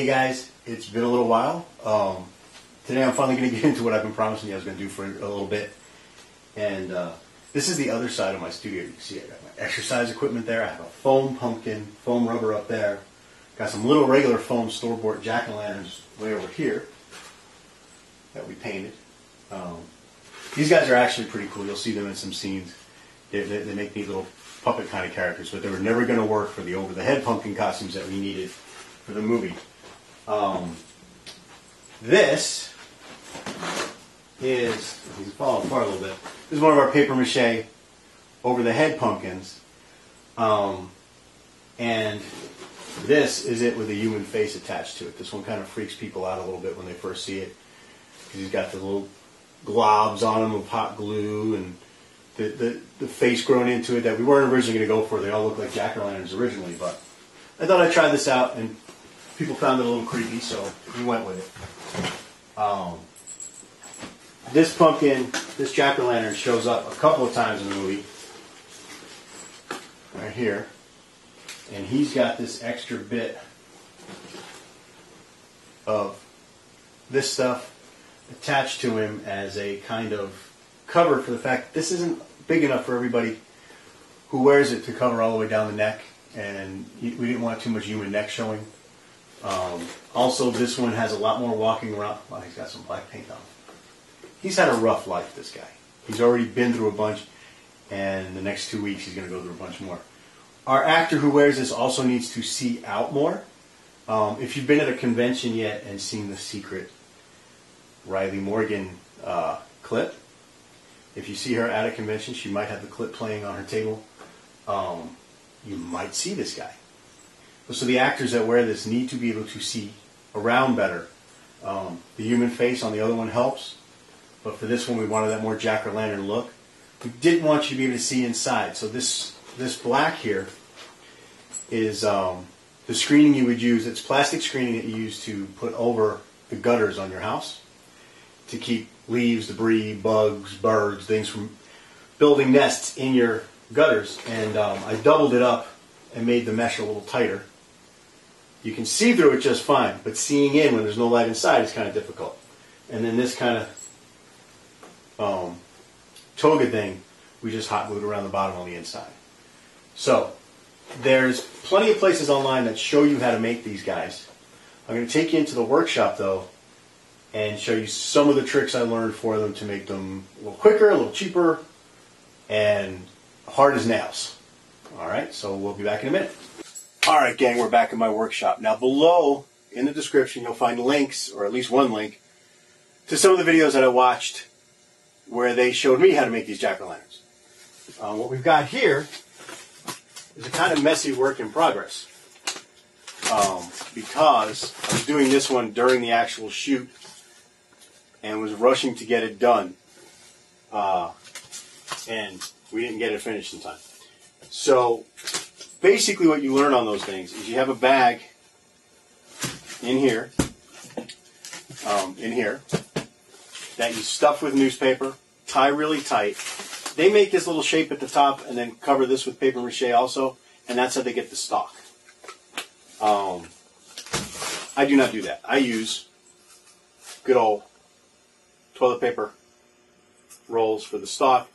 Hey guys, it's been a little while. Um, today I'm finally going to get into what I've been promising you I was going to do for a little bit. And uh, this is the other side of my studio. You see I got my exercise equipment there. I have a foam pumpkin, foam rubber up there. Got some little regular foam store-bought jack-o'-lanterns way over here that we painted. Um, these guys are actually pretty cool. You'll see them in some scenes. They, they, they make neat little puppet kind of characters, but they were never going to work for the over-the-head pumpkin costumes that we needed for the movie. Um, this is, he's falling apart a little bit. This is one of our paper mache over-the-head pumpkins. Um, and this is it with a human face attached to it. This one kind of freaks people out a little bit when they first see it. Because he's got the little globs on him of hot glue and the, the, the face grown into it that we weren't originally going to go for. They all look like jack-o'-lanterns originally, but I thought I'd try this out, and people found it a little creepy, so we went with it. Um, this pumpkin, this jack-o'-lantern shows up a couple of times in the movie, right here, and he's got this extra bit of this stuff attached to him as a kind of cover for the fact this isn't big enough for everybody who wears it to cover all the way down the neck, and we didn't want too much human neck showing. Um, also, this one has a lot more walking around. He's got some black paint on. He's had a rough life, this guy. He's already been through a bunch, and the next two weeks he's going to go through a bunch more. Our actor who wears this also needs to see out more. Um, if you've been at a convention yet and seen the secret Riley Morgan uh, clip, if you see her at a convention, she might have the clip playing on her table. Um, you might see this guy. So the actors that wear this need to be able to see around better. Um, the human face on the other one helps, but for this one we wanted that more jack o' lantern look. We didn't want you to be able to see inside, so this this black here is um, the screening you would use. It's plastic screening that you use to put over the gutters on your house to keep leaves, debris, bugs, birds, things from building nests in your gutters. And um, I doubled it up and made the mesh a little tighter. You can see through it just fine, but seeing in when there's no light inside is kind of difficult. And then this kind of um, toga thing, we just hot glued around the bottom on the inside. So there's plenty of places online that show you how to make these guys. I'm going to take you into the workshop though and show you some of the tricks I learned for them to make them a little quicker, a little cheaper, and hard as nails. All right, so we'll be back in a minute. All right, gang, we're back in my workshop. Now, below in the description, you'll find links, or at least one link, to some of the videos that I watched where they showed me how to make these jack-o'-lanterns. Uh, what we've got here is a kind of messy work in progress. Um, because I was doing this one during the actual shoot and was rushing to get it done. Uh, and we didn't get it finished in time. So basically what you learn on those things is you have a bag in here, um, in here, that you stuff with newspaper, tie really tight. They make this little shape at the top and then cover this with paper mache also, and that's how they get the stalk. Um, I do not do that. I use good old toilet paper rolls for the stalk.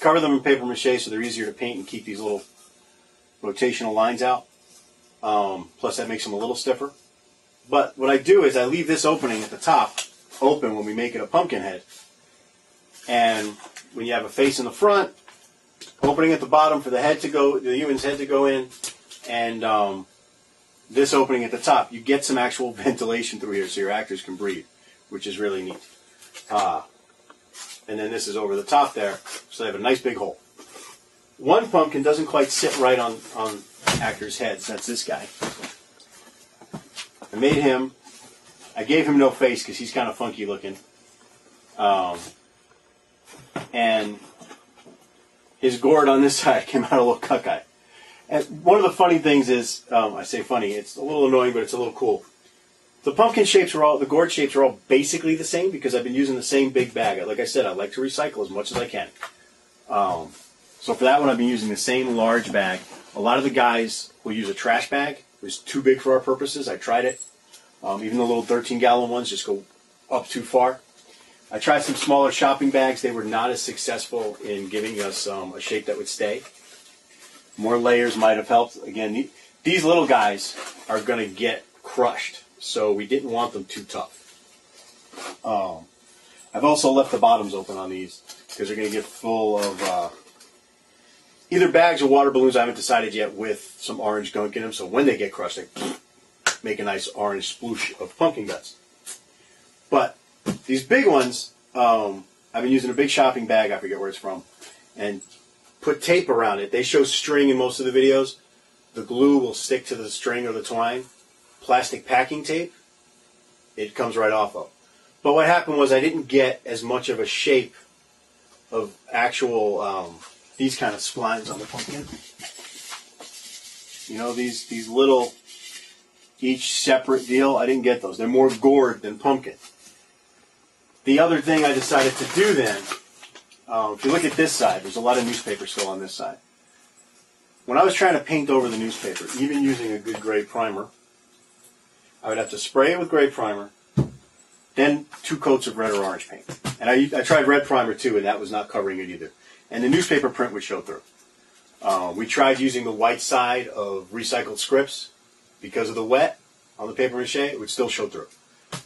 Cover them in paper mache so they're easier to paint and keep these little rotational lines out. Um, plus that makes them a little stiffer. But what I do is I leave this opening at the top open when we make it a pumpkin head. And when you have a face in the front, opening at the bottom for the head to go, the human's head to go in, and um, this opening at the top, you get some actual ventilation through here so your actors can breathe, which is really neat. Uh, and then this is over the top there, so they have a nice big hole. One pumpkin doesn't quite sit right on, on actors' heads. That's this guy. I made him. I gave him no face because he's kind of funky looking. Um, and his gourd on this side came out a little cockeyed. And one of the funny things is, um, I say funny, it's a little annoying, but it's a little cool. The pumpkin shapes are all, the gourd shapes are all basically the same because I've been using the same big bag. Like I said, I like to recycle as much as I can. Um, so for that one, I've been using the same large bag. A lot of the guys will use a trash bag. It was too big for our purposes. I tried it. Um, even the little 13 gallon ones just go up too far. I tried some smaller shopping bags. They were not as successful in giving us um, a shape that would stay. More layers might have helped. Again, these little guys are going to get crushed, so we didn't want them too tough. Um, I've also left the bottoms open on these because they're going to get full of uh, either bags or water balloons. I haven't decided yet with some orange gunk in them, so when they get crushed, they make a nice orange sploosh of pumpkin guts. But these big ones, um, I've been using a big shopping bag, I forget where it's from, and put tape around it. They show string in most of the videos. The glue will stick to the string or the twine. Plastic packing tape, it comes right off of. But what happened was I didn't get as much of a shape of actual um, these kind of splines on the pumpkin. You know these these little each separate deal. I didn't get those. They're more gourd than pumpkin. The other thing I decided to do then, um, if you look at this side, there's a lot of newspaper still on this side. When I was trying to paint over the newspaper, even using a good gray primer, I would have to spray it with gray primer, then two coats of red or orange paint. And I, I tried red primer too, and that was not covering it either. And the newspaper print would show through. Uh, we tried using the white side of recycled scripts because of the wet on the paper mache, it would still show through.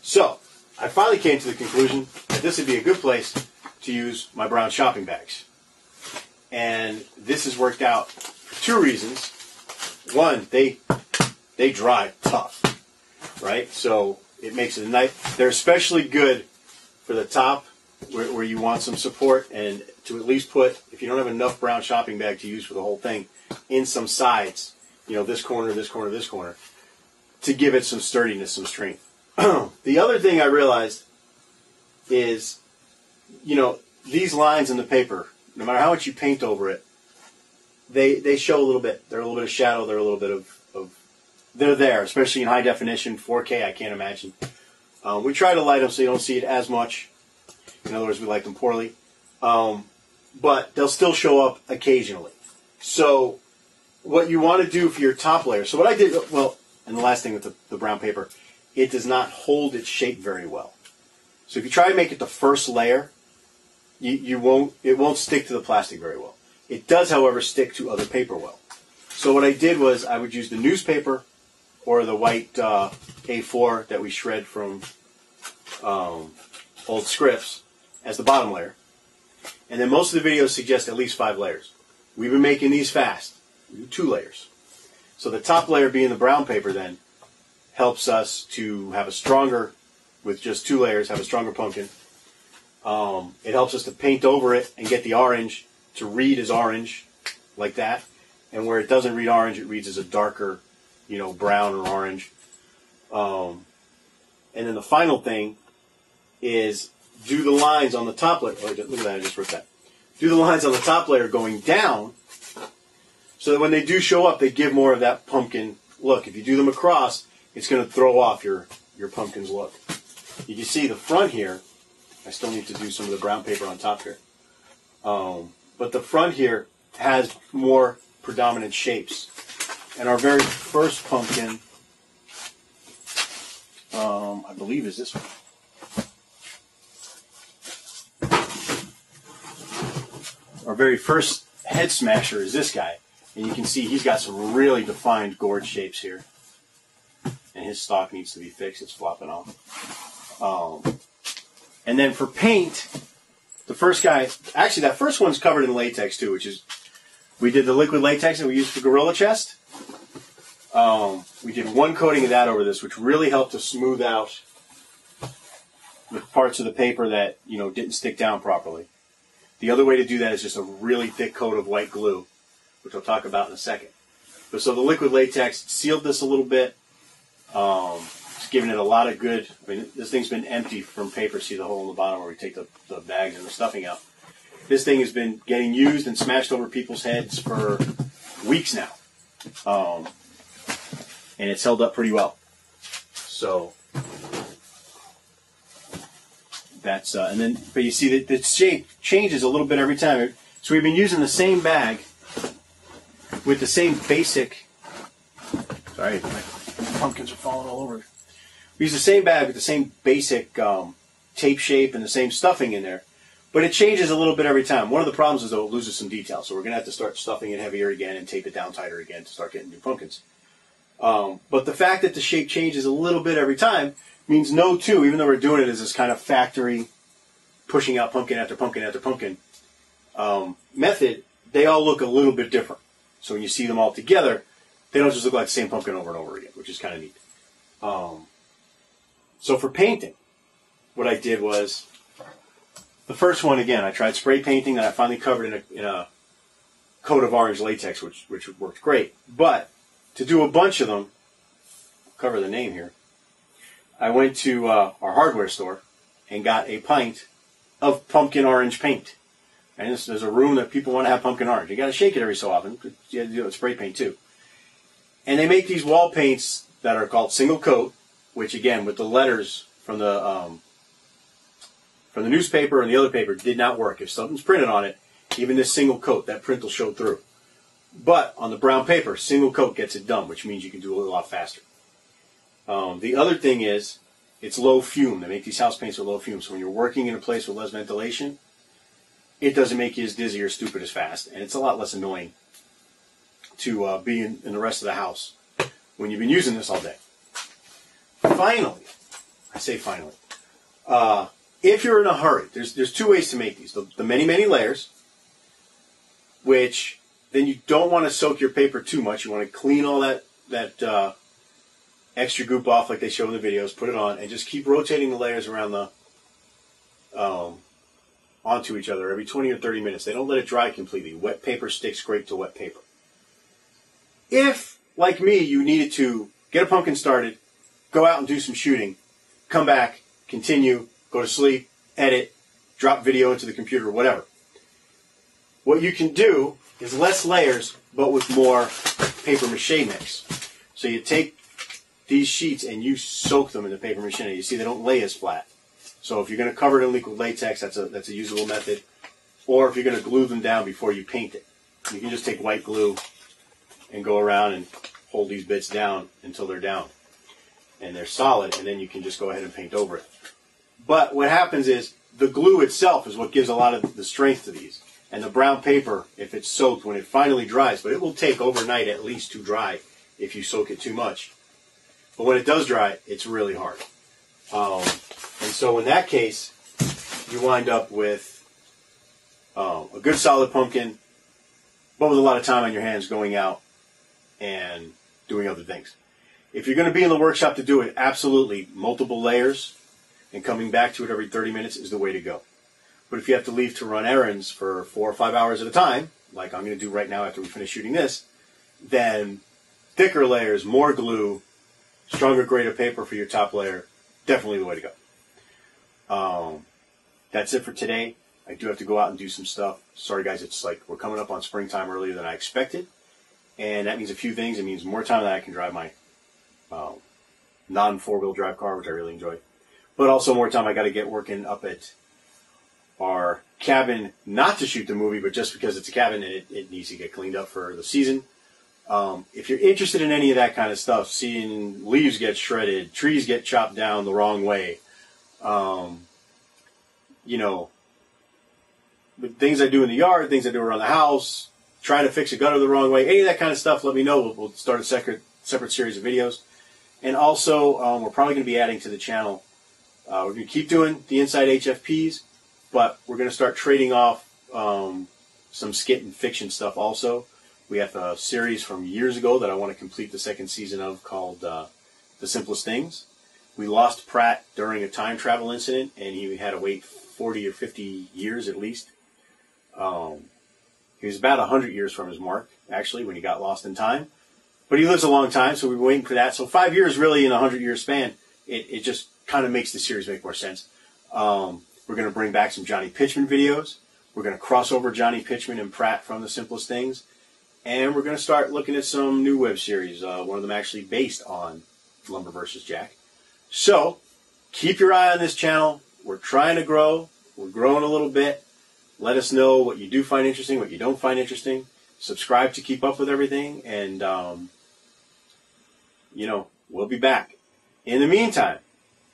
So I finally came to the conclusion that this would be a good place to use my brown shopping bags. And this has worked out for two reasons. One, they they dry tough, right? So it makes it a nice. They're especially good for the top where, where you want some support and to at least put, if you don't have enough brown shopping bag to use for the whole thing, in some sides, you know, this corner, this corner, this corner, to give it some sturdiness, some strength. the other thing I realized is, you know, these lines in the paper, no matter how much you paint over it, they they show a little bit. They're a little bit of shadow. They're a little bit of, of they're there, especially in high definition, 4K. I can't imagine. Um, we try to light them so you don't see it as much. In other words, we light them poorly, um, but they'll still show up occasionally. So, what you want to do for your top layer. So what I did, well, and the last thing with the, the brown paper, it does not hold its shape very well. So if you try to make it the first layer, you, you won't it won't stick to the plastic very well. It does, however, stick to other paper well. So what I did was I would use the newspaper or the white uh, A4 that we shred from um, old scripts as the bottom layer. And then most of the videos suggest at least five layers. We've been making these fast. Two layers. So the top layer being the brown paper then helps us to have a stronger, with just two layers, have a stronger pumpkin. Um, it helps us to paint over it and get the orange to read as orange, like that. And where it doesn't read orange, it reads as a darker, you know, brown or orange. Um, and then the final thing is do the lines on the top layer. Oh, look at that, I just wrote that. Do the lines on the top layer going down so that when they do show up, they give more of that pumpkin look. If you do them across, it's going to throw off your, your pumpkin's look. You can see the front here. I still need to do some of the brown paper on top here. Um, but the front here has more predominant shapes. And our very first pumpkin, um, I believe, is this one. Our very first head smasher is this guy. And you can see he's got some really defined gourd shapes here. And his stalk needs to be fixed. It's flopping off. Um, and then for paint, the first guy, actually that first one's covered in latex too, which is, we did the liquid latex that we used for Gorilla Chest. Um, we did one coating of that over this, which really helped to smooth out the parts of the paper that, you know, didn't stick down properly. The other way to do that is just a really thick coat of white glue which I'll talk about in a second. But so the liquid latex sealed this a little bit. Um, it's given it a lot of good. I mean, this thing's been empty from paper. See the hole in the bottom where we take the, the bags and the stuffing out. This thing has been getting used and smashed over people's heads for weeks now, um, and it's held up pretty well. So that's uh, and then, but you see that the shape changes a little bit every time. So we've been using the same bag with the same basic. Sorry, my pumpkins are falling all over. We use the same bag with the same basic um, tape shape and the same stuffing in there, but it changes a little bit every time. One of the problems is though it loses some detail, so we're going to have to start stuffing it heavier again and tape it down tighter again to start getting new pumpkins. Um, but the fact that the shape changes a little bit every time means no two, even though we're doing it as this kind of factory pushing out pumpkin after pumpkin after pumpkin um, method, they all look a little bit different. So when you see them all together, they don't just look like the same pumpkin over and over again, which is kind of neat. Um, so for painting, what I did was the first one again. I tried spray painting, and I finally covered in a, in a coat of orange latex, which which worked great. But to do a bunch of them, cover the name here. I went to uh, our hardware store and got a pint of pumpkin orange paint. And this, there's a room that people want to have pumpkin orange. You got to shake it every so often. You have to do it spray paint too. And they make these wall paints that are called single coat, which again, with the letters from the um, from the newspaper and the other paper, did not work. If something's printed on it, even this single coat, that print will show through. But on the brown paper, single coat gets it done, which means you can do it a lot faster. Um, the other thing is, it's low fume. They make these house paints with low fume. So when you're working in a place with less ventilation, it doesn't make you as dizzy or stupid as fast. And it's a lot less annoying to uh, be in, in the rest of the house when you've been using this all day. Finally, I say finally, uh, if you're in a hurry, there's there's two ways to make these. The, the many many layers, which then you don't want to soak your paper too much. You want to clean all that that uh, extra goop off, like they show in the videos. Put it on, and just keep rotating the layers around the um, onto each other every 20 or 30 minutes. They don't let it dry completely. Wet paper sticks great to wet paper. If, like me, you needed to get a pumpkin started, go out and do some shooting, come back, continue, go to sleep, edit, drop video into the computer, whatever. What you can do is less layers, but with more paper mache mix. So you take these sheets and you soak them in the paper mache. You see they don't lay as flat. So if you're going to cover it in liquid latex, that's a that's a usable method. Or if you're going to glue them down before you paint it, you can just take white glue and go around and hold these bits down until they're down and they're solid, and then you can just go ahead and paint over it. But what happens is the glue itself is what gives a lot of the strength to these. And the brown paper, if it's soaked, when it finally dries, but it will take overnight at least to dry if you soak it too much. But when it does dry, it's really hard. Um, and so in that case, you wind up with um, a good solid pumpkin, but with a lot of time on your hands going out and doing other things. If you're going to be in the workshop to do it, absolutely multiple layers and coming back to it every 30 minutes is the way to go. But if you have to leave to run errands for four or five hours at a time, like I'm going to do right now after we finish shooting this, then thicker layers, more glue, stronger grade of paper for your top layer, definitely the way to go. Um, that's it for today. I do have to go out and do some stuff. Sorry guys, it's like we're coming up on springtime earlier than I expected. And that means a few things. It means more time that I can drive my uh, non four wheel drive car, which I really enjoy. But also more time I got to get working up at our cabin, not to shoot the movie, but just because it's a cabin and it, it needs to get cleaned up for the season. Um, if you're interested in any of that kind of stuff, seeing leaves get shredded, trees get chopped down the wrong way, um, you know, the things I do in the yard, things I do around the house, trying to fix a gutter the wrong way, any of that kind of stuff, let me know. We'll, we'll start a separate, separate series of videos. And also, um, we're probably going to be adding to the channel. Uh, we're going to keep doing the inside HFPs, but we're going to start trading off um, some skit and fiction stuff also. We have a series from years ago that I want to complete the second season of called uh, The Simplest Things. We lost Pratt during a time travel incident, and he had to wait 40 or 50 years at least. Um, he was about 100 years from his mark, actually, when he got lost in time. But he lives a long time, so we were waiting for that. So five years, really, in a 100 year span, it, it just kind of makes the series make more sense. Um, we're going to bring back some Johnny Pitchman videos. We're going to cross over Johnny Pitchman and Pratt from The Simplest Things. And we're going to start looking at some new web series, uh, one of them actually based on Lumber versus Jack. So keep your eye on this channel. We're trying to grow. We're growing a little bit. Let us know what you do find interesting, what you don't find interesting. Subscribe to keep up with everything. And, um, you know, we'll be back. In the meantime,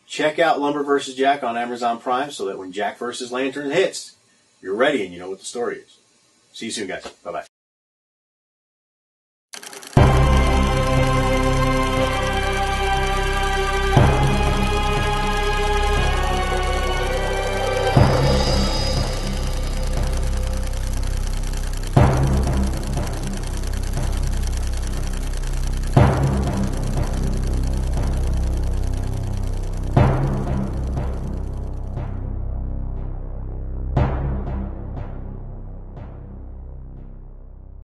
check out Lumber vs. Jack on Amazon Prime so that when Jack vs. Lantern hits, you're ready and you know what the story is. See you soon, guys. Bye bye.